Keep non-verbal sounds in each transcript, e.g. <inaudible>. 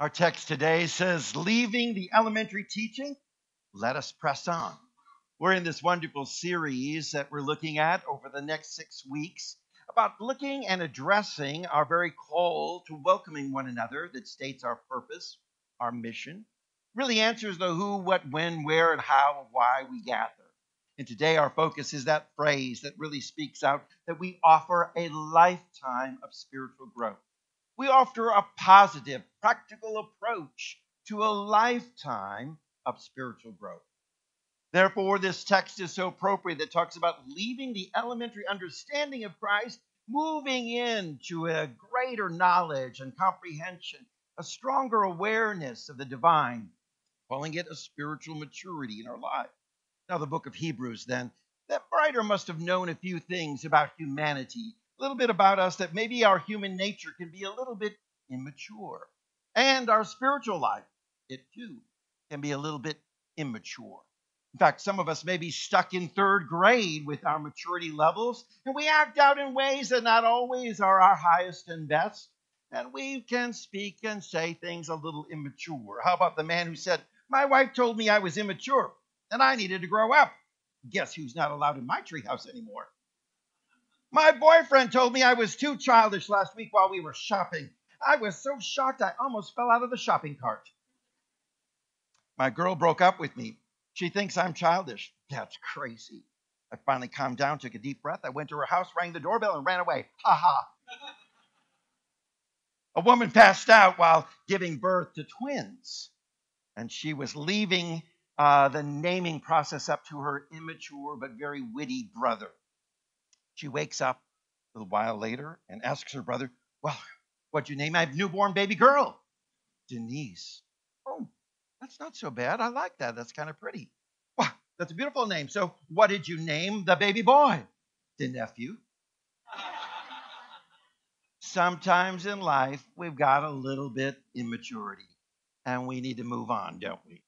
Our text today says, Leaving the elementary teaching, let us press on. We're in this wonderful series that we're looking at over the next six weeks about looking and addressing our very call to welcoming one another that states our purpose, our mission, really answers the who, what, when, where, and how, and why we gather. And today our focus is that phrase that really speaks out that we offer a lifetime of spiritual growth we offer a positive, practical approach to a lifetime of spiritual growth. Therefore, this text is so appropriate that talks about leaving the elementary understanding of Christ, moving into a greater knowledge and comprehension, a stronger awareness of the divine, calling it a spiritual maturity in our life. Now, the book of Hebrews, then, that writer must have known a few things about humanity a little bit about us that maybe our human nature can be a little bit immature. And our spiritual life, it too, can be a little bit immature. In fact, some of us may be stuck in third grade with our maturity levels, and we act out in ways that not always are our highest and best. And we can speak and say things a little immature. How about the man who said, My wife told me I was immature and I needed to grow up? Guess who's not allowed in my treehouse anymore? My boyfriend told me I was too childish last week while we were shopping. I was so shocked I almost fell out of the shopping cart. My girl broke up with me. She thinks I'm childish. That's crazy. I finally calmed down, took a deep breath. I went to her house, rang the doorbell, and ran away. Ha ha. <laughs> a woman passed out while giving birth to twins, and she was leaving uh, the naming process up to her immature but very witty brother. She wakes up a little while later and asks her brother, Well, what'd you name my newborn baby girl? Denise. Oh, that's not so bad. I like that. That's kind of pretty. That's a beautiful name. So, what did you name the baby boy? The nephew. Sometimes in life, we've got a little bit immaturity and we need to move on, don't we?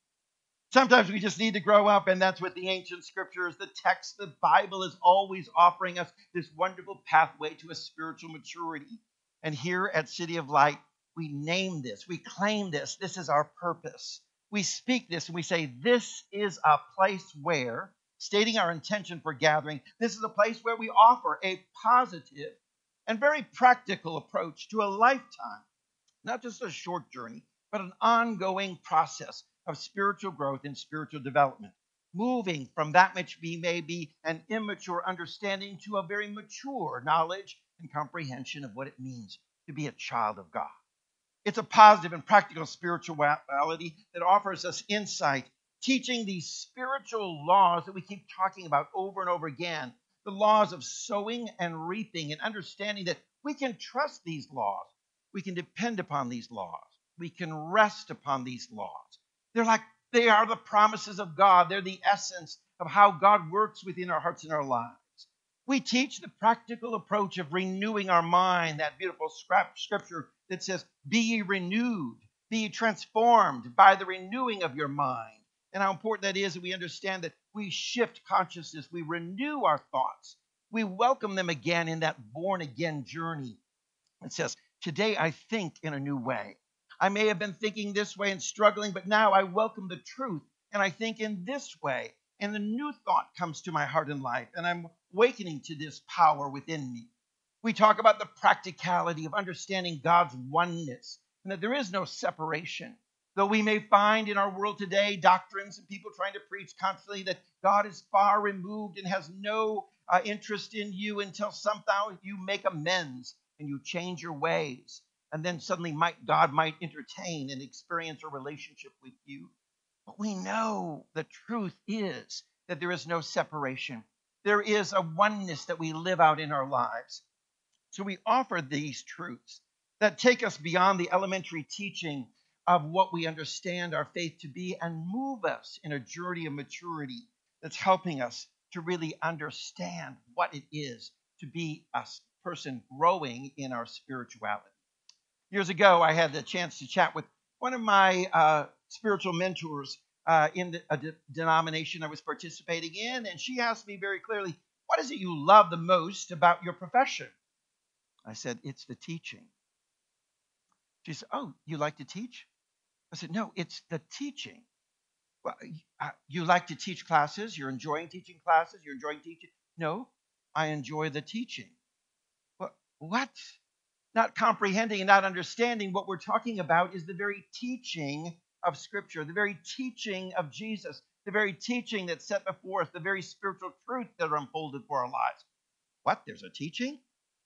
Sometimes we just need to grow up, and that's what the ancient scriptures, the text, the Bible is always offering us this wonderful pathway to a spiritual maturity. And here at City of Light, we name this, we claim this. This is our purpose. We speak this and we say, This is a place where, stating our intention for gathering, this is a place where we offer a positive and very practical approach to a lifetime, not just a short journey, but an ongoing process of spiritual growth and spiritual development, moving from that which we may be an immature understanding to a very mature knowledge and comprehension of what it means to be a child of God. It's a positive and practical spirituality that offers us insight, teaching these spiritual laws that we keep talking about over and over again the laws of sowing and reaping, and understanding that we can trust these laws. We can depend upon these laws. We can rest upon these laws. They're like, they are the promises of God. They're the essence of how God works within our hearts and our lives. We teach the practical approach of renewing our mind, that beautiful scripture that says, Be ye renewed, be ye transformed by the renewing of your mind. And how important that is that we understand that we shift consciousness, we renew our thoughts, we welcome them again in that born again journey. It says, Today I think in a new way. I may have been thinking this way and struggling, but now I welcome the truth and I think in this way. And a new thought comes to my heart and life, and I'm awakening to this power within me. We talk about the practicality of understanding God's oneness and that there is no separation. Though we may find in our world today doctrines and people trying to preach constantly that God is far removed and has no uh, interest in you until somehow you make amends and you change your ways and then suddenly might, God might entertain and experience a relationship with you. But we know the truth is that there is no separation. There is a oneness that we live out in our lives. So we offer these truths that take us beyond the elementary teaching of what we understand our faith to be and move us in a journey of maturity that's helping us to really understand what it is to be a person growing in our spirituality. Years ago, I had the chance to chat with one of my uh, spiritual mentors uh, in the, a de- denomination I was participating in, and she asked me very clearly, What is it you love the most about your profession? I said, It's the teaching. She said, Oh, you like to teach? I said, No, it's the teaching. Well, uh, you like to teach classes, you're enjoying teaching classes, you're enjoying teaching. No, I enjoy the teaching. What? What? Not comprehending and not understanding what we're talking about is the very teaching of Scripture, the very teaching of Jesus, the very teaching that's set before us, the very spiritual truth that are unfolded for our lives. What? There's a teaching?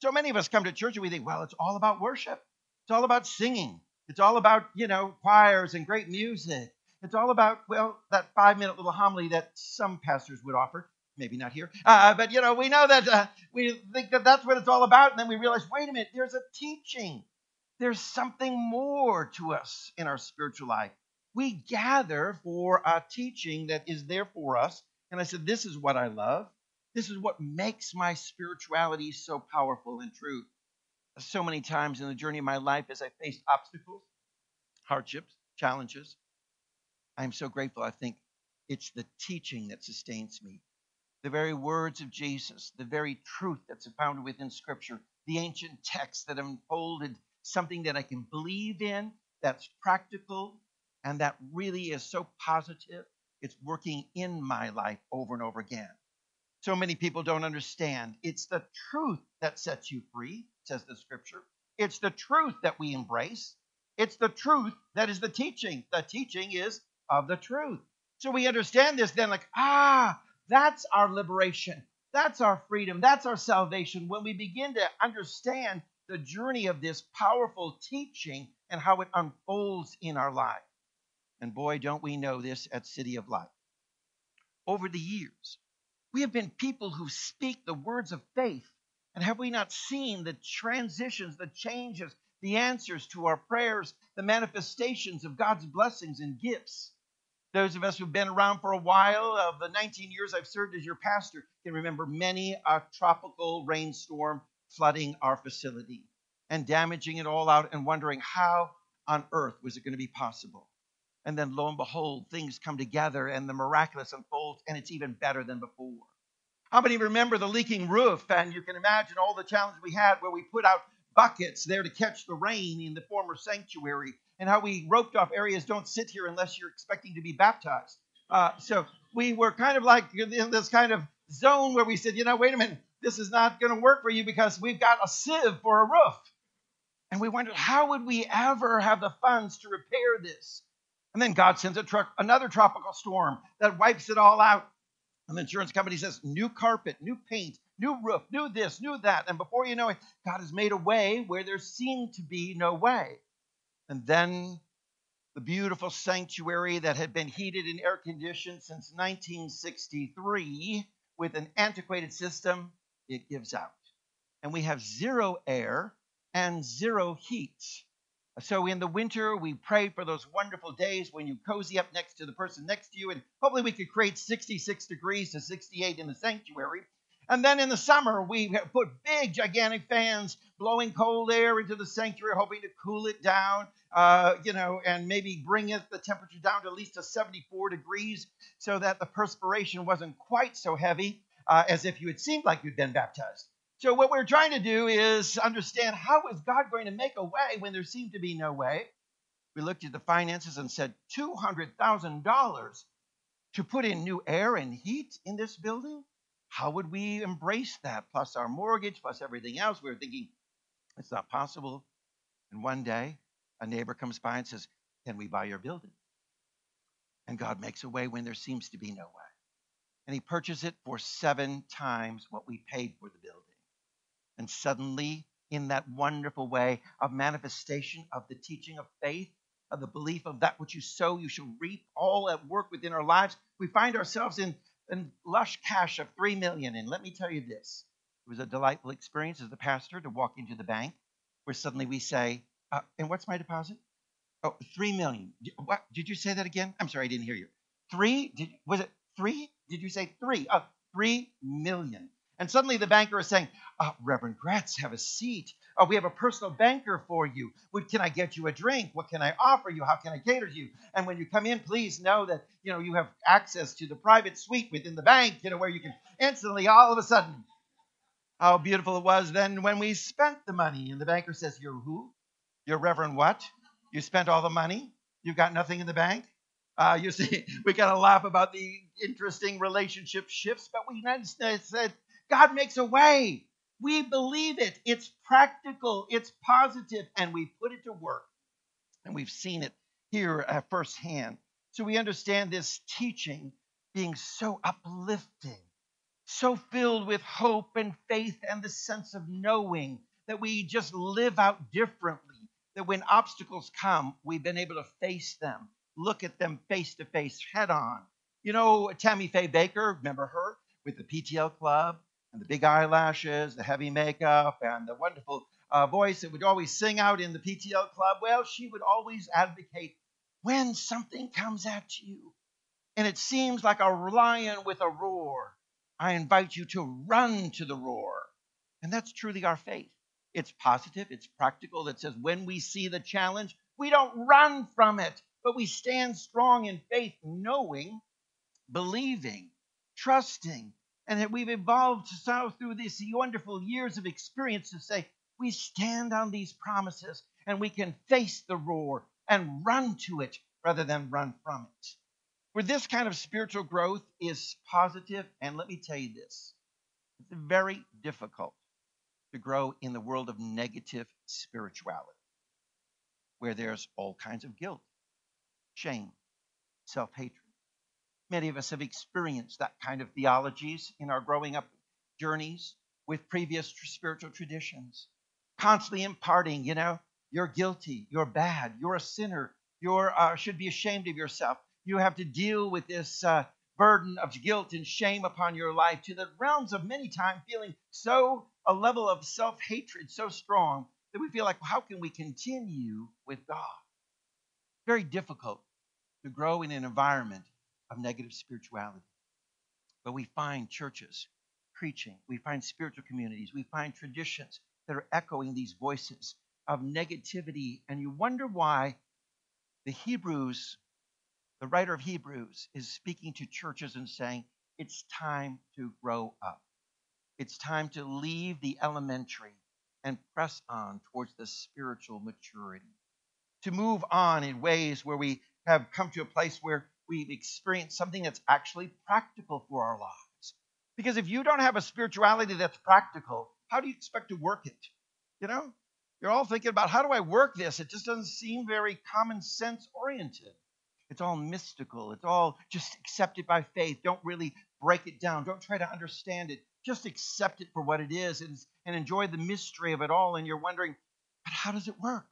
So many of us come to church and we think, well, it's all about worship. It's all about singing. It's all about, you know, choirs and great music. It's all about, well, that five minute little homily that some pastors would offer. Maybe not here. Uh, but, you know, we know that uh, we think that that's what it's all about. And then we realize, wait a minute, there's a teaching. There's something more to us in our spiritual life. We gather for a teaching that is there for us. And I said, this is what I love. This is what makes my spirituality so powerful and true. So many times in the journey of my life, as I faced obstacles, hardships, challenges, I am so grateful. I think it's the teaching that sustains me. The very words of Jesus, the very truth that's found within Scripture, the ancient texts that unfolded something that I can believe in, that's practical, and that really is so positive. It's working in my life over and over again so many people don't understand. It's the truth that sets you free, says the scripture. It's the truth that we embrace. It's the truth that is the teaching. The teaching is of the truth. So we understand this then, like, ah, that's our liberation. That's our freedom. That's our salvation. When we begin to understand the journey of this powerful teaching and how it unfolds in our life. And boy, don't we know this at City of Light. Over the years, we have been people who speak the words of faith. And have we not seen the transitions, the changes, the answers to our prayers, the manifestations of God's blessings and gifts? Those of us who've been around for a while, of the 19 years I've served as your pastor, can remember many a tropical rainstorm flooding our facility and damaging it all out and wondering how on earth was it going to be possible. And then lo and behold, things come together and the miraculous unfolds, and it's even better than before. How many remember the leaking roof? And you can imagine all the challenge we had where we put out buckets there to catch the rain in the former sanctuary, and how we roped off areas don't sit here unless you're expecting to be baptized. Uh, so we were kind of like in this kind of zone where we said, you know, wait a minute, this is not going to work for you because we've got a sieve for a roof. And we wondered, how would we ever have the funds to repair this? And then God sends a truck, another tropical storm that wipes it all out. And the insurance company says, new carpet, new paint, new roof, new this, new that. And before you know it, God has made a way where there seemed to be no way. And then the beautiful sanctuary that had been heated and air conditioned since 1963 with an antiquated system, it gives out. And we have zero air and zero heat. So in the winter, we pray for those wonderful days when you cozy up next to the person next to you, and hopefully we could create 66 degrees to 68 in the sanctuary. And then in the summer, we put big, gigantic fans blowing cold air into the sanctuary, hoping to cool it down, uh, you know, and maybe bring it, the temperature down to at least to 74 degrees so that the perspiration wasn't quite so heavy uh, as if you had seemed like you'd been baptized. So, what we're trying to do is understand how is God going to make a way when there seemed to be no way? We looked at the finances and said $200,000 to put in new air and heat in this building? How would we embrace that? Plus our mortgage, plus everything else. We were thinking, it's not possible. And one day, a neighbor comes by and says, Can we buy your building? And God makes a way when there seems to be no way. And He purchased it for seven times what we paid for the building. And suddenly, in that wonderful way of manifestation of the teaching of faith, of the belief of that which you sow, you shall reap, all at work within our lives, we find ourselves in, in lush cash of three million. And let me tell you this it was a delightful experience as the pastor to walk into the bank where suddenly we say, uh, and what's my deposit? Oh, three million. What did you say that again? I'm sorry, I didn't hear you. Three? Did, was it three? Did you say three? Oh, three million. And suddenly the banker is saying, oh, Reverend Graetz, have a seat. We have a personal banker for you. What, can I get you a drink? What can I offer you? How can I cater to you? And when you come in, please know that you know you have access to the private suite within the bank, you know, where you can instantly, all of a sudden, how beautiful it was then when we spent the money. And the banker says, You're who? You're Reverend what? You spent all the money? You've got nothing in the bank? Uh, you see, <laughs> we got to laugh about the interesting relationship shifts, but we said God makes a way. We believe it. It's practical, it's positive, and we put it to work. And we've seen it here at firsthand. So we understand this teaching being so uplifting, so filled with hope and faith and the sense of knowing that we just live out differently. That when obstacles come, we've been able to face them, look at them face to face, head on. You know, Tammy Faye Bakker, remember her with the PTL Club and the big eyelashes, the heavy makeup, and the wonderful uh, voice that would always sing out in the PTL Club? Well, she would always advocate when something comes at you and it seems like a lion with a roar, I invite you to run to the roar. And that's truly our faith. It's positive, it's practical. That says when we see the challenge, we don't run from it, but we stand strong in faith, knowing, believing, trusting, and that we've evolved so through these wonderful years of experience to say, we stand on these promises and we can face the roar and run to it rather than run from it. Where this kind of spiritual growth is positive, and let me tell you this it's very difficult to grow in the world of negative spirituality, where there's all kinds of guilt, shame, self hatred. Many of us have experienced that kind of theologies in our growing up journeys with previous spiritual traditions, constantly imparting, you know, you're guilty, you're bad, you're a sinner, you uh, should be ashamed of yourself. You have to deal with this uh, burden of guilt and shame upon your life to the realms of many times feeling so a level of self hatred so strong that we feel like, well, how can we continue with God? Very difficult to grow in an environment of negative spirituality. But we find churches preaching, we find spiritual communities, we find traditions that are echoing these voices of negativity. And you wonder why the Hebrews, the writer of Hebrews, is speaking to churches and saying, it's time to grow up. It's time to leave the elementary and press on towards the spiritual maturity. To move on in ways where we have come to a place where we've experienced something that's actually practical for our lives. Because if you don't have a spirituality that's practical, how do you expect to work it? You know, you're all thinking about how do I work this? It just doesn't seem very common sense oriented. It's all mystical. It's all just accepted by faith. Don't really break it down. Don't try to understand it. Just accept it for what it is and, and enjoy the mystery of it all. And you're wondering, but how does it work?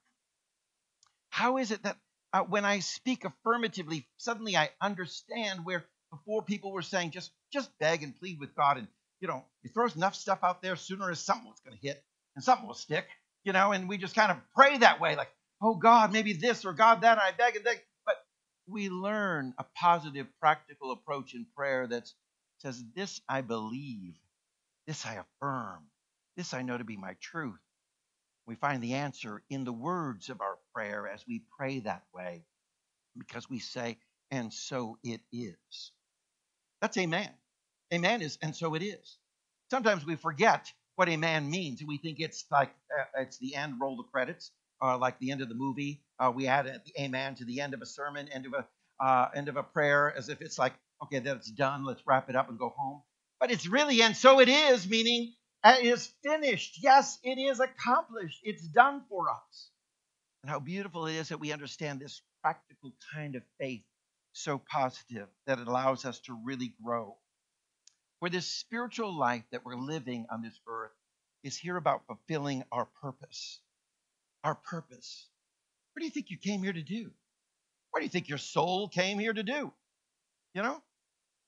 How is it that uh, when I speak affirmatively, suddenly I understand where before people were saying just just beg and plead with God, and you know, you throw enough stuff out there, sooner or something's going to hit and something will stick you know, and we just kind of pray that way, like, oh God, maybe this or God that, and I beg and beg. But we learn a positive, practical approach in prayer that says, This I believe, this I affirm, this I know to be my truth. We find the answer in the words of our prayer as we pray that way, because we say, and so it is. That's amen. Amen is, and so it is. Sometimes we forget what amen means. We think it's like uh, it's the end, roll the credits, uh, like the end of the movie. Uh, we add the amen to the end of a sermon, end of a uh, end of a prayer, as if it's like, okay, that's done. Let's wrap it up and go home. But it's really, and so it is, meaning is finished. Yes, it is accomplished. It's done for us. And how beautiful it is that we understand this practical kind of faith so positive that it allows us to really grow for this spiritual life that we're living on this earth is here about fulfilling our purpose. Our purpose. What do you think you came here to do? What do you think your soul came here to do? You know,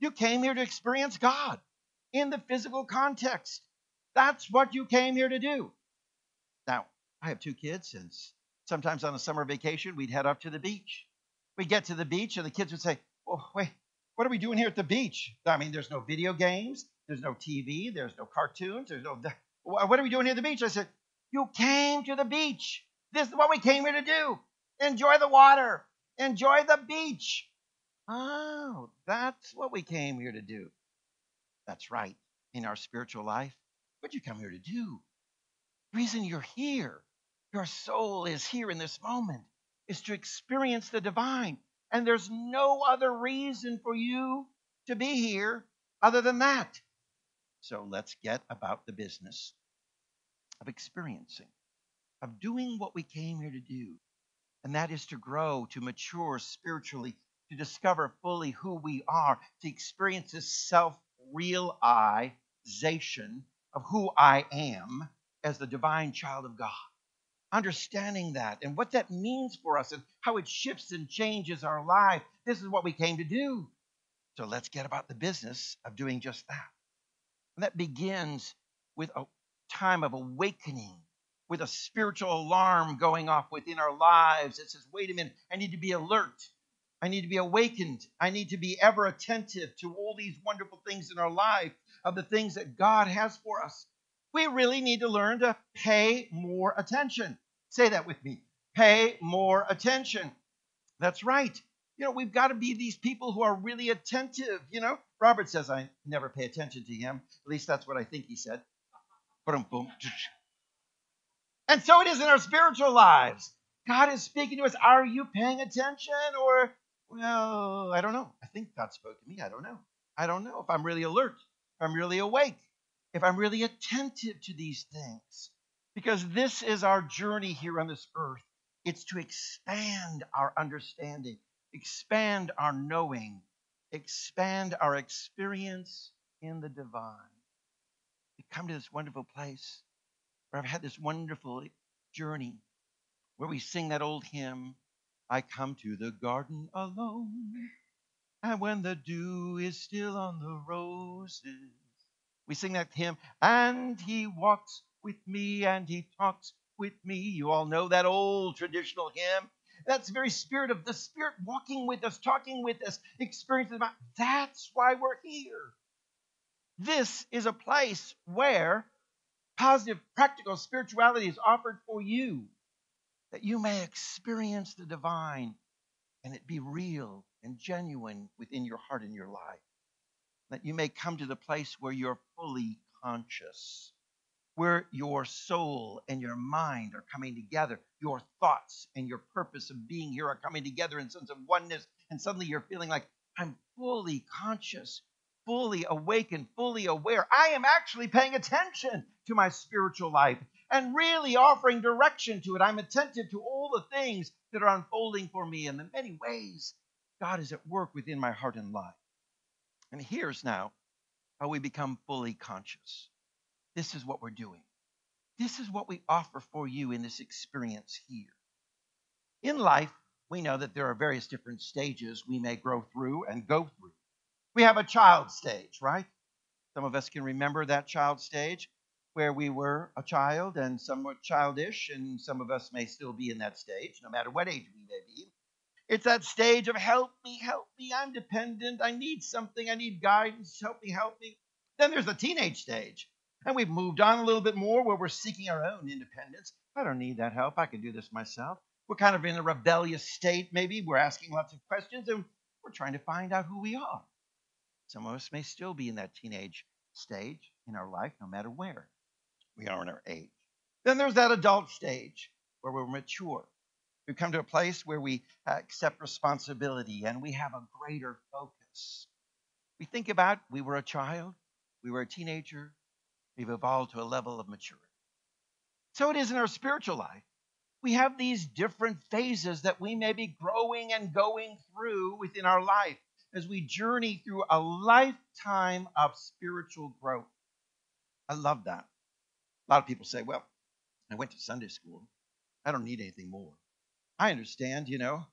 you came here to experience God in the physical context. That's what you came here to do. Now, I have two kids, and sometimes on a summer vacation, we'd head up to the beach. We'd get to the beach, and the kids would say, Oh, wait, what are we doing here at the beach? I mean, there's no video games, there's no TV, there's no cartoons, there's no. What are we doing here at the beach? I said, You came to the beach. This is what we came here to do. Enjoy the water, enjoy the beach. Oh, that's what we came here to do. That's right. In our spiritual life, what you come here to do? The reason you're here, your soul is here in this moment. is to experience the divine. And there's no other reason for you to be here other than that. So let's get about the business of experiencing, of doing what we came here to do. And that is to grow, to mature spiritually, to discover fully who we are, to experience this self realization of who I am as the divine child of God. Understanding that and what that means for us and how it shifts and changes our life. This is what we came to do. So let's get about the business of doing just that. And that begins with a time of awakening, with a spiritual alarm going off within our lives that says, wait a minute, I need to be alert. I need to be awakened. I need to be ever attentive to all these wonderful things in our life, of the things that God has for us. We really need to learn to pay more attention. Say that with me pay more attention. That's right. You know, we've got to be these people who are really attentive. You know, Robert says I never pay attention to him. At least that's what I think he said. And so it is in our spiritual lives. God is speaking to us. Are you paying attention? Or, well, I don't know. I think God spoke to me. I don't know. I don't know if I'm really alert, if I'm really awake, if I'm really attentive to these things. Because this is our journey here on this earth. It's to expand our understanding, expand our knowing, expand our experience in the divine. We come to this wonderful place where I've had this wonderful journey where we sing that old hymn I come to the garden alone, and when the dew is still on the roses, we sing that hymn, and he walks with me and he talks with me. You all know that old traditional hymn. That's the very spirit of the Spirit walking with us, talking with us, experiencing. That's why we're here. This is a place where positive, practical spirituality is offered for you, that you may experience the divine and it be real and genuine within your heart and your life. That you may come to the place where you're fully conscious where your soul and your mind are coming together, your thoughts and your purpose of being here are coming together in sense of oneness, and suddenly you're feeling like I'm fully conscious, fully awakened, fully aware. I am actually paying attention to my spiritual life and really offering direction to it. I'm attentive to all the things that are unfolding for me in the many ways God is at work within my heart and life. And here's now how we become fully conscious. This is what we're doing. This is what we offer for you in this experience here. In life, we know that there are various different stages we may grow through and go through. We have a child stage, right? Some of us can remember that child stage where we were a child and somewhat childish, and some of us may still be in that stage, no matter what age we may be. It's that stage of help me, help me, I'm dependent, I need something, I need guidance, help me, help me. Then there's the teenage stage and we've moved on a little bit more where we're seeking our own independence. I don't need that help. I can do this myself. We're kind of in a rebellious state, maybe. We're asking lots of questions and we're trying to find out who we are. Some of us may still be in that teenage stage in our life, no matter where we are in our age. Then there's that adult stage where we're mature. We come to a place where we accept responsibility and we have a greater focus. We think about we were a child, we were a teenager, We've evolved to a level of maturity. So it is in our spiritual life. We have these different phases that we may be growing and going through within our life as we journey through a lifetime of spiritual growth. I love that. A lot of people say, well, I went to Sunday school. I don't need anything more. I understand, you know,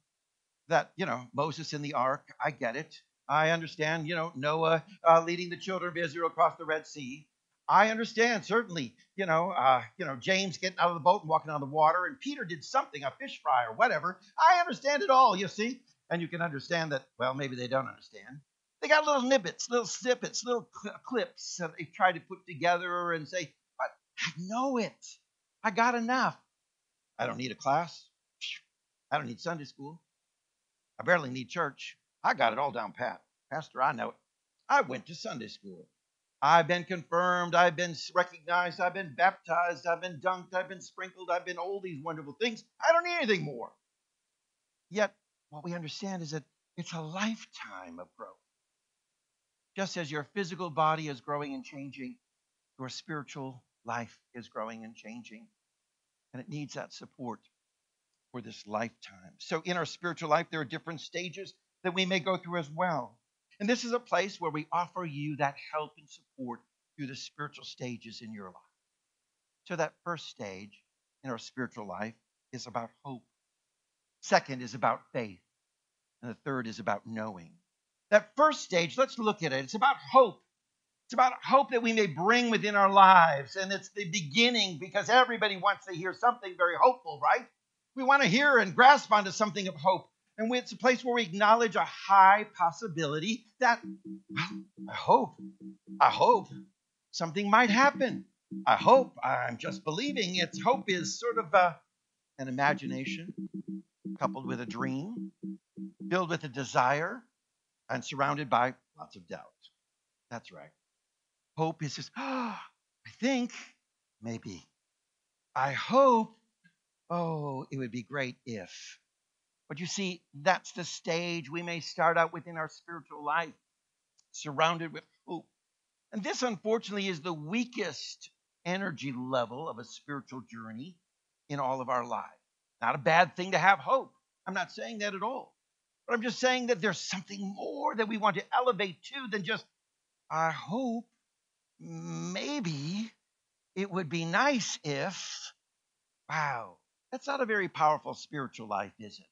that, you know, Moses in the ark, I get it. I understand, you know, Noah uh, leading the children of Israel across the Red Sea. I understand, certainly, you know, uh, you know, James getting out of the boat and walking on the water, and Peter did something, a fish fry or whatever. I understand it all, you see. And you can understand that, well, maybe they don't understand. They got little nibbits, little snippets, little cl- clips that they try to put together and say, I know it. I got enough. I don't need a class. I don't need Sunday school. I barely need church. I got it all down pat. Pastor, I know it. I went to Sunday school. I've been confirmed, I've been recognized, I've been baptized, I've been dunked, I've been sprinkled, I've been all these wonderful things. I don't need anything more. yet, what we understand is that it's a lifetime of growth. Just as your physical body is growing and changing, your spiritual life is growing and changing. And it needs that support for this lifetime. So, in our spiritual life, there are different stages that we may go through as well. And this is a place where we offer you that help and support through the spiritual stages in your life. So, that first stage in our spiritual life is about hope. Second is about faith. And the third is about knowing. That first stage, let's look at it. It's about hope. It's about hope that we may bring within our lives. And it's the beginning because everybody wants to hear something very hopeful, right? We want to hear and grasp onto something of hope. And it's a place where we acknowledge a high possibility that, I hope, I hope something might happen. I hope, I'm just believing. It's hope is sort of a, an imagination coupled with a dream, filled with a desire, and surrounded by lots of doubt. That's right. Hope is just, oh, <gasps> I think, maybe. I hope, oh, it would be great if. But you see, that's the stage we may start out with in our spiritual life, surrounded with hope. And this, unfortunately, is the weakest energy level of a spiritual journey in all of our lives. Not a bad thing to have hope. I'm not saying that at all. But I'm just saying that there's something more that we want to elevate to than just, I hope maybe it would be nice if, wow, that's not a very powerful spiritual life, is it?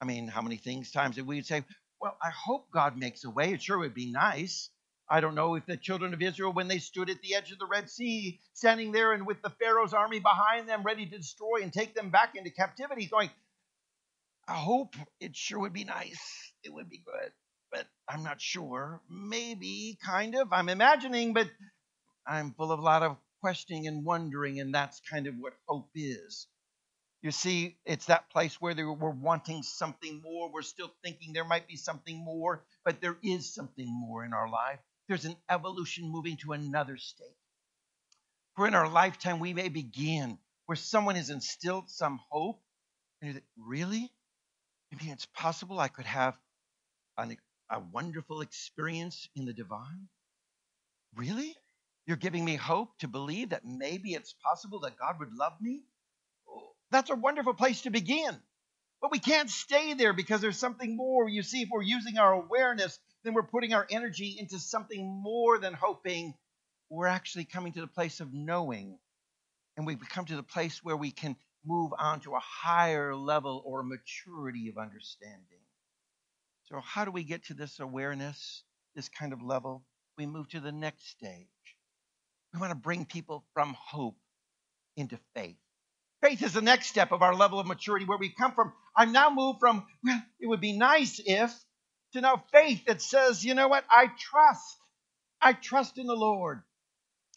I mean, how many things times that we'd say, well, I hope God makes a way. It sure would be nice. I don't know if the children of Israel, when they stood at the edge of the Red Sea, standing there and with the Pharaoh's army behind them, ready to destroy and take them back into captivity, going, I hope it sure would be nice. It would be good. But I'm not sure. Maybe, kind of. I'm imagining, but I'm full of a lot of questioning and wondering, and that's kind of what hope is. You see, it's that place where we're wanting something more. We're still thinking there might be something more, but there is something more in our life. There's an evolution moving to another state. For in our lifetime, we may begin where someone has instilled some hope. And you think, really? Maybe it's possible I could have an, a wonderful experience in the divine? Really? You're giving me hope to believe that maybe it's possible that God would love me? That's a wonderful place to begin. But we can't stay there because there's something more. You see, if we're using our awareness, then we're putting our energy into something more than hoping. We're actually coming to the place of knowing. And we've come to the place where we can move on to a higher level or maturity of understanding. So, how do we get to this awareness, this kind of level? We move to the next stage. We want to bring people from hope into faith. Faith is the next step of our level of maturity where we come from. I'm now moved from, well, it would be nice if, to now faith that says, you know what, I trust. I trust in the Lord.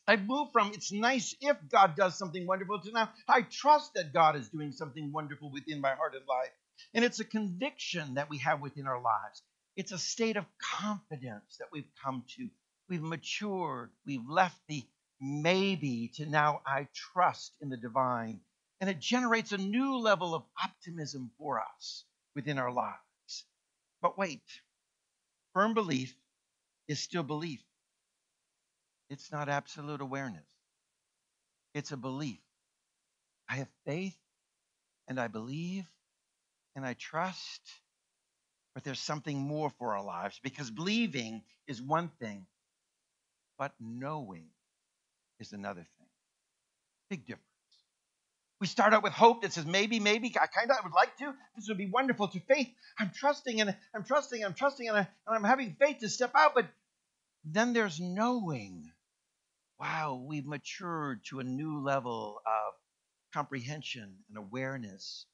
I've moved from it's nice if God does something wonderful to now I trust that God is doing something wonderful within my heart and life. And it's a conviction that we have within our lives. It's a state of confidence that we've come to. We've matured. We've left the maybe to now I trust in the divine and it generates a new level of optimism for us within our lives. But wait, firm belief is still belief. It's not absolute awareness, it's a belief. I have faith and I believe and I trust, but there's something more for our lives because believing is one thing, but knowing is another thing. Big difference. We start out with hope that says, maybe, maybe, I kind of would like to. This would be wonderful. To faith, I'm trusting and I'm trusting, I'm trusting, and, I, and I'm having faith to step out. But then there's knowing. Wow, we've matured to a new level of comprehension and awareness,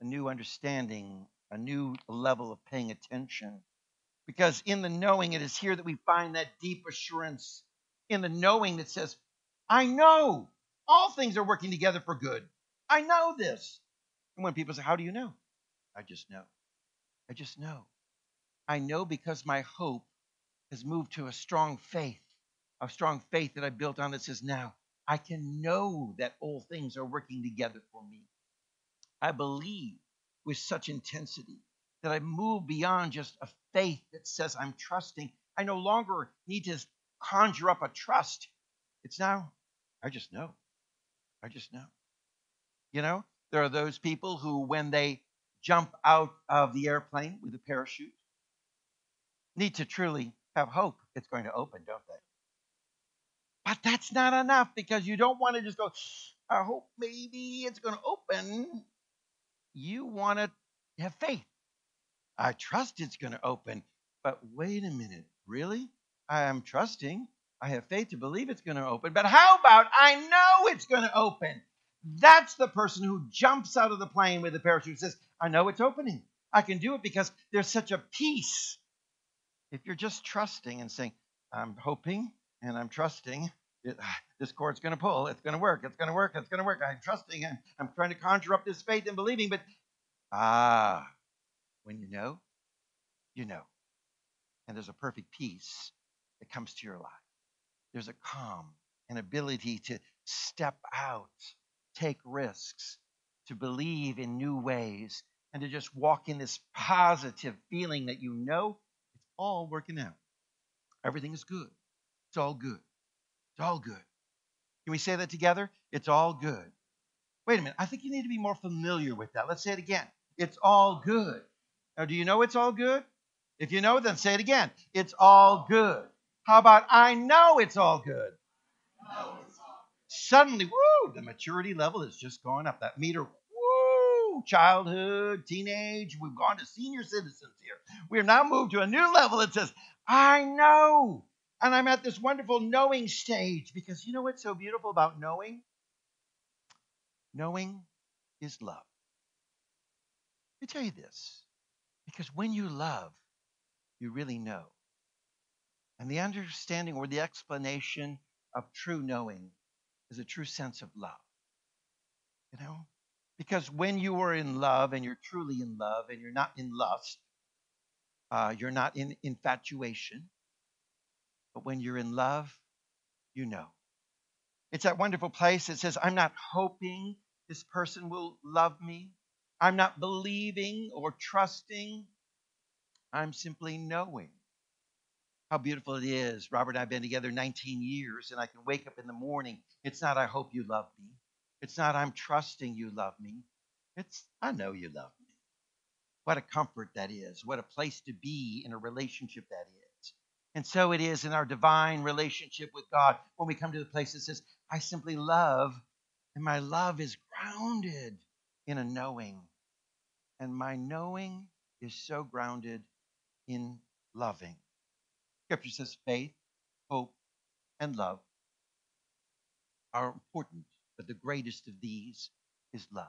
a new understanding, a new level of paying attention. Because in the knowing, it is here that we find that deep assurance in the knowing that says, I know all things are working together for good I know this. And when people say, How do you know? I just know. I just know. I know because my hope has moved to a strong faith, a strong faith that I built on that says, Now I can know that all things are working together for me. I believe with such intensity that I move beyond just a faith that says I'm trusting. I no longer need to conjure up a trust. It's now, I just know. I just know. You know, there are those people who, when they jump out of the airplane with a parachute, need to truly have hope it's going to open, don't they? But that's not enough because you don't want to just go, I hope maybe it's going to open. You want to have faith. I trust it's going to open. But wait a minute, really? I am trusting. I have faith to believe it's going to open. But how about I know it's going to open? That's the person who jumps out of the plane with a parachute and says, I know it's opening. I can do it because there's such a peace. If you're just trusting and saying, I'm hoping and I'm trusting, it, this cord's going to pull, it's going to work, it's going to work, it's going to work. I'm trusting, I'm, I'm trying to conjure up this faith and believing, but ah, when you know, you know. And there's a perfect peace that comes to your life. There's a calm, an ability to step out, take risks, to believe in new ways, and to just walk in this positive feeling that you know it's all working out. Everything is good. It's all good. It's all good. Can we say that together? It's all good. Wait a minute. I think you need to be more familiar with that. Let's say it again. It's all good. Now, do you know it's all good? If you know, then say it again. It's all good. How about I know it's all good? Suddenly, woo, the maturity level is just going up. That meter, woo, childhood, teenage, we've gone to senior citizens here. We are now moved to a new level that says, I know. And I'm at this wonderful knowing stage because you know what's so beautiful about knowing? Knowing is love. Let me tell you this because when you love, you really know. And the understanding or the explanation of true knowing is a true sense of love. You know? Because when you are in love and you're truly in love and you're not in lust, uh, you're not in infatuation, but when you're in love, you know. It's that wonderful place that says, I'm not hoping this person will love me. I'm not believing or trusting. I'm simply knowing how beautiful it is. Robert and I have been together 19 years, and I can wake up in the morning. It's not, I hope you love me. It's not, I'm trusting you love me. It's, I know you love me. What a comfort that is. What a place to be in a relationship that is. And so it is in our divine relationship with God when we come to the place that says, I simply love, and my love is grounded in a knowing. And my knowing is so grounded in loving. Scripture says faith, hope, and love are important, but the greatest of these is love.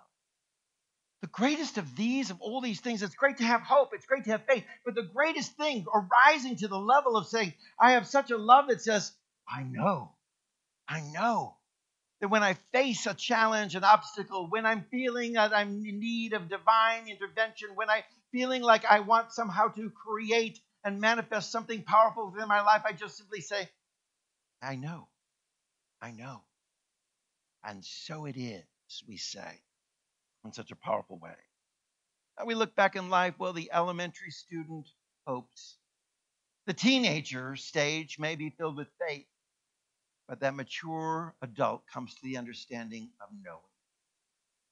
The greatest of these, of all these things, it's great to have hope, it's great to have faith, but the greatest thing arising to the level of saying, I have such a love that says, I know, I know that when I face a challenge, an obstacle, when I'm feeling that I'm in need of divine intervention, when I'm feeling like I want somehow to create and manifest something powerful within my life, I just simply say, I know, I know. And so it is, we say, in such a powerful way. Now we look back in life, well, the elementary student hopes. The teenager stage may be filled with faith, but that mature adult comes to the understanding of knowing.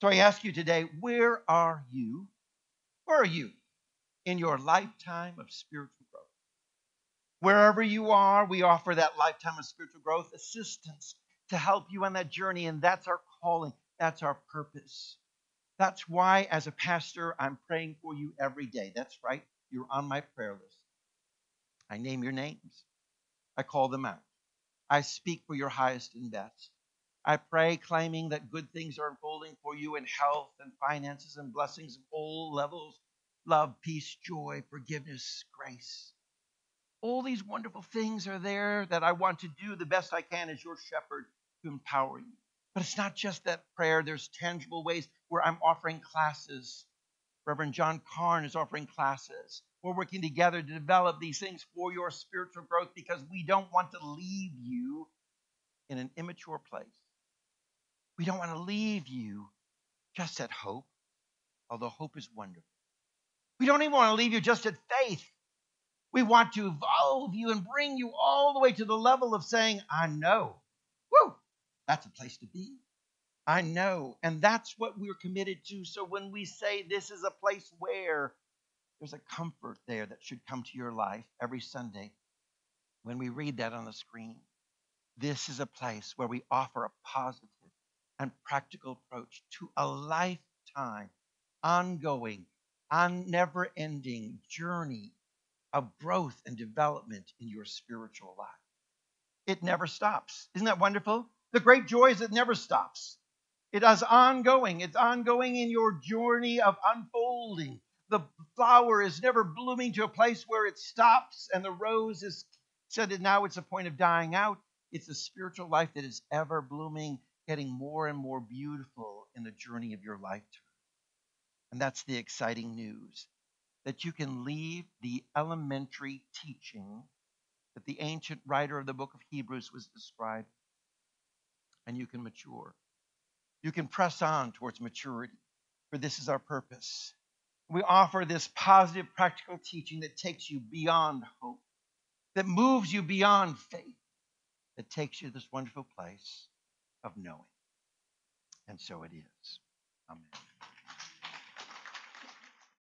So I ask you today, where are you? Where are you in your lifetime of spiritual growth? Wherever you are, we offer that lifetime of spiritual growth assistance to help you on that journey, and that's our calling, that's our purpose. That's why, as a pastor, I'm praying for you every day. That's right, you're on my prayer list. I name your names, I call them out. I speak for your highest and best. I pray, claiming that good things are unfolding for you in health and finances and blessings of all levels love, peace, joy, forgiveness, grace. All these wonderful things are there that I want to do the best I can as your shepherd to empower you. But it's not just that prayer, there's tangible ways where I'm offering classes. Reverend John Carn is offering classes. We're working together to develop these things for your spiritual growth because we don't want to leave you in an immature place. We don't want to leave you just at hope. although hope is wonderful. We don't even want to leave you just at faith. We want to evolve you and bring you all the way to the level of saying, I know. That's a place to be. I know. And that's what we're committed to. So when we say this is a place where, there's a comfort there that should come to your life every Sunday when we read that on the screen. This is a place where we offer a positive and practical approach to a lifetime, ongoing, on never ending journey of growth and development in your spiritual life. It never stops. Isn't that wonderful? The great joy is it never stops. It is ongoing. It's ongoing in your journey of unfolding. The flower is never blooming to a place where it stops and the rose is said that now it's a point of dying out. It's a spiritual life that is ever blooming, getting more and more beautiful in the journey of your lifetime. And that's the exciting news that you can leave the elementary teaching that the ancient writer of the book of Hebrews was describing, and you can mature. You can press on towards maturity, for this is our purpose. We offer this positive, practical teaching that takes you beyond hope, that moves you beyond faith, that takes you to this wonderful place of knowing. And so it is. Amen.